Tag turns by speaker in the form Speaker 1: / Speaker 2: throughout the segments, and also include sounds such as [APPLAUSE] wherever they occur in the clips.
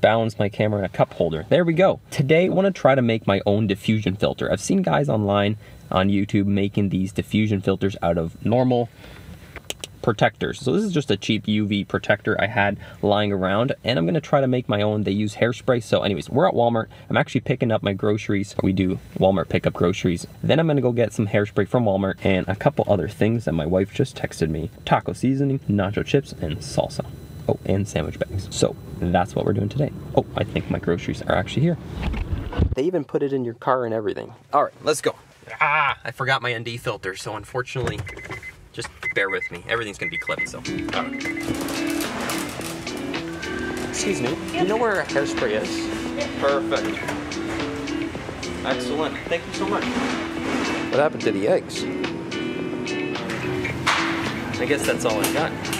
Speaker 1: balance my camera in a cup holder. There we go. Today, I want to try to make my own diffusion filter. I've seen guys online on YouTube making these diffusion filters out of normal protectors. So this is just a cheap UV protector I had lying around and I'm gonna try to make my own. They use hairspray. So anyways, we're at Walmart. I'm actually picking up my groceries. We do Walmart pickup groceries. Then I'm gonna go get some hairspray from Walmart and a couple other things that my wife just texted me. Taco seasoning, nacho chips, and salsa. Oh, and sandwich bags. So that's what we're doing today. Oh, I think my groceries are actually here. They even put it in your car and everything. All right, let's go. Ah, I forgot my ND filter, so unfortunately, just bear with me. Everything's gonna be clipped, so. Excuse me, do you know where hairspray is? Perfect. Excellent, thank you so much. What happened to the eggs? I guess that's all I got.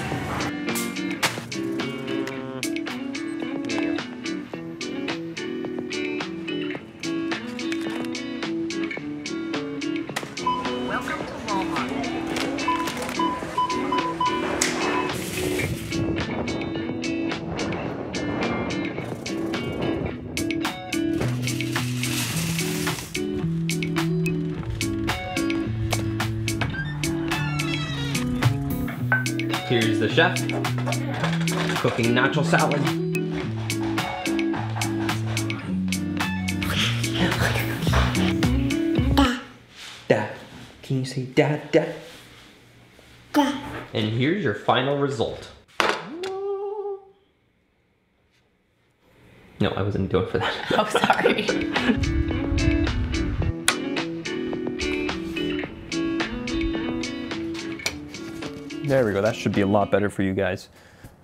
Speaker 1: Here's the chef cooking nacho salad. Can you say dad, dad? Dad. And here's your final result. No, I wasn't doing for that. [LAUGHS]
Speaker 2: Oh, sorry. [LAUGHS]
Speaker 1: There we go, that should be a lot better for you guys.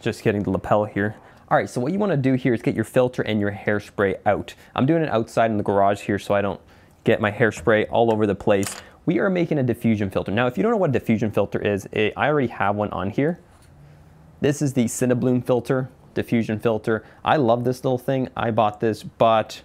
Speaker 1: Just getting the lapel here. All right, so what you wanna do here is get your filter and your hairspray out. I'm doing it outside in the garage here so I don't get my hairspray all over the place. We are making a diffusion filter. Now, if you don't know what a diffusion filter is, it, I already have one on here. This is the Cinebloom filter, diffusion filter. I love this little thing. I bought this, but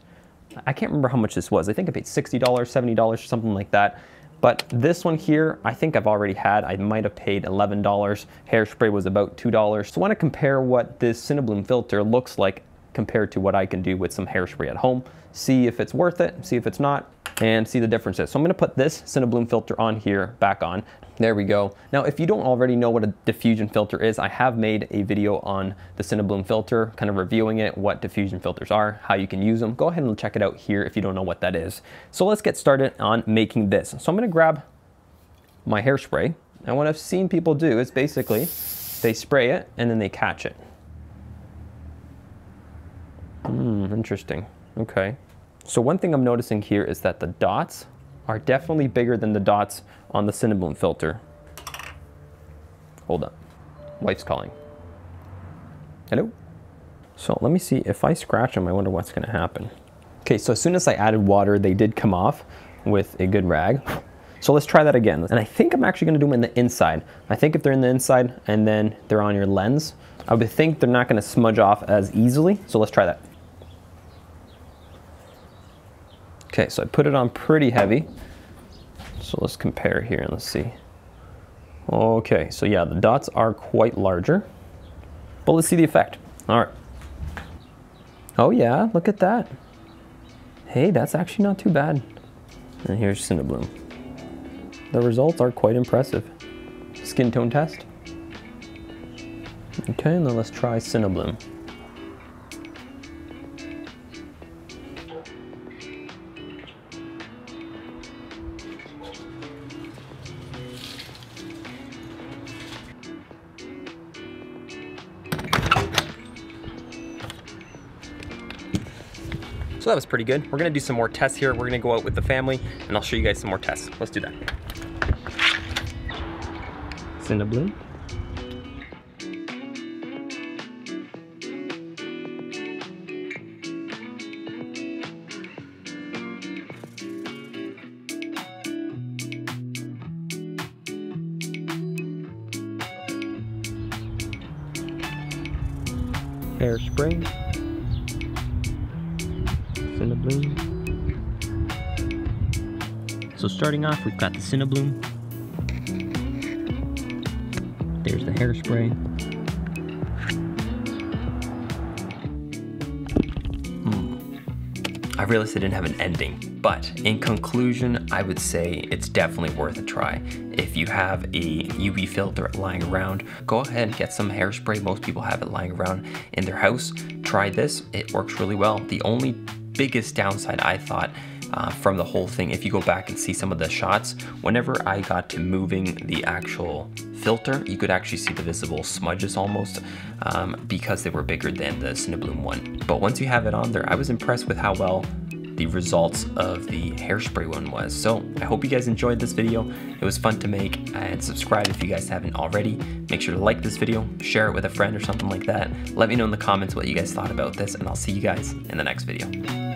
Speaker 1: I can't remember how much this was. I think I paid $60, $70, something like that. But this one here, I think I've already had. I might have paid $11. Hairspray was about $2. So I wanna compare what this Cinebloom filter looks like compared to what I can do with some hairspray at home. See if it's worth it, see if it's not, and see the differences. So I'm gonna put this Cinebloom filter on here, back on. There we go. Now, if you don't already know what a diffusion filter is, I have made a video on the Cinebloom filter, kind of reviewing it, what diffusion filters are, how you can use them. Go ahead and check it out here if you don't know what that is. So let's get started on making this. So I'm gonna grab my hairspray, and what I've seen people do is basically they spray it and then they catch it. Hmm, interesting. Okay. So one thing I'm noticing here is that the dots are definitely bigger than the dots on the Cinebloom filter. Hold up. Wife's calling. Hello? So let me see, if I scratch them, I wonder what's gonna happen. Okay, so as soon as I added water, they did come off with a good rag. So let's try that again. And I think I'm actually gonna do them in the inside. I think if they're in the inside and then they're on your lens, I would think they're not gonna smudge off as easily. So let's try that. Okay, so I put it on pretty heavy. So let's compare here and let's see. Okay, so yeah, the dots are quite larger, but let's see the effect. All right. Oh yeah, look at that. Hey, that's actually not too bad. And here's Cinebloom. The results are quite impressive. Skin tone test. Okay, and then let's try Cinebloom. So that was pretty good. We're gonna do some more tests here. We're gonna go out with the family and I'll show you guys some more tests. Let's do that. Cinebloom. hairspray. Cinebloom. So starting off, we've got the Cinebloom. There's the hairspray. Hmm. I realized I didn't have an ending, but in conclusion, I would say it's definitely worth a try. If you have a UV filter lying around, go ahead and get some hairspray. Most people have it lying around in their house. Try this, it works really well. The only biggest downside I thought uh, from the whole thing, if you go back and see some of the shots, whenever I got to moving the actual filter, you could actually see the visible smudges almost um, because they were bigger than the Cinebloom one. But once you have it on there, I was impressed with how well the results of the hairspray one was. So I hope you guys enjoyed this video. It was fun to make and subscribe if you guys haven't already. Make sure to like this video, share it with a friend or something like that. Let me know in the comments what you guys thought about this and I'll see you guys in the next video.